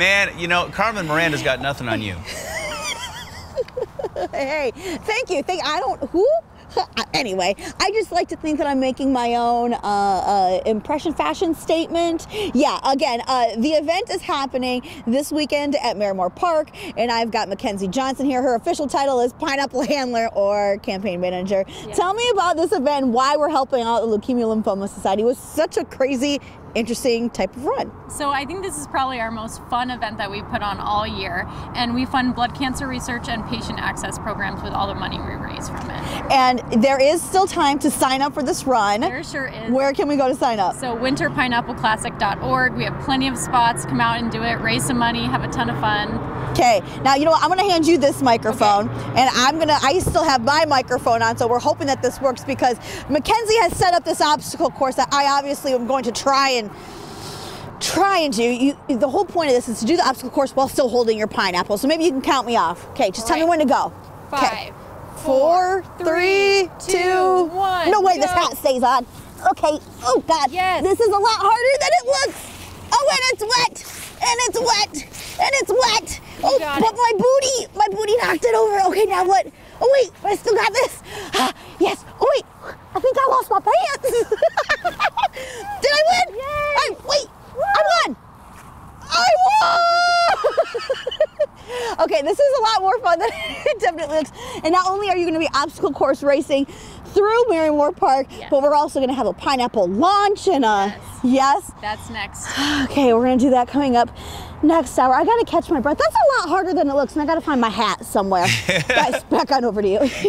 Man, you know, Carmen Miranda's got nothing on you. hey, thank you. Thank I don't who. Anyway, I just like to think that I'm making my own uh, uh, impression fashion statement. Yeah, again, uh, the event is happening this weekend at Marymoor Park, and I've got Mackenzie Johnson here. Her official title is Pineapple Handler or Campaign Manager. Tell me about this event, why we're helping out the Leukemia Lymphoma Society. It was such a crazy interesting type of run. So I think this is probably our most fun event that we put on all year, and we fund blood cancer research and patient access programs with all the money we raise from it. And there is still time to sign up for this run. There sure is. Where can we go to sign up? So winterpineappleclassic.org. We have plenty of spots. Come out and do it. Raise some money. Have a ton of fun. Okay. Now you know what? I'm going to hand you this microphone, okay. and I'm gonna. I still have my microphone on, so we're hoping that this works because Mackenzie has set up this obstacle course that I obviously am going to try and try and do. You, the whole point of this is to do the obstacle course while still holding your pineapple. So maybe you can count me off. Okay, just All tell right. me when to go. Five, okay. Four, three, two, one. No way, go. this hat stays on. Okay. Oh God. Yes. This is a lot harder than it looks. Oh, and it's wet. And it's wet. And it's wet. Oh, but my booty, my booty knocked it over. Okay, now what? Oh wait, I still got this. Ah, yes. Oh wait, I think I lost my pants. Did I win? Yay. I, wait, I won. I won. Okay, this is a lot more fun than it definitely looks. And not only are you going to be obstacle course racing through Marymoor Park, yes. but we're also going to have a pineapple launch and a yes. yes. That's next. Okay, we're going to do that coming up next hour. I got to catch my breath. That's a lot harder than it looks, and I got to find my hat somewhere. Guys, back on over to you.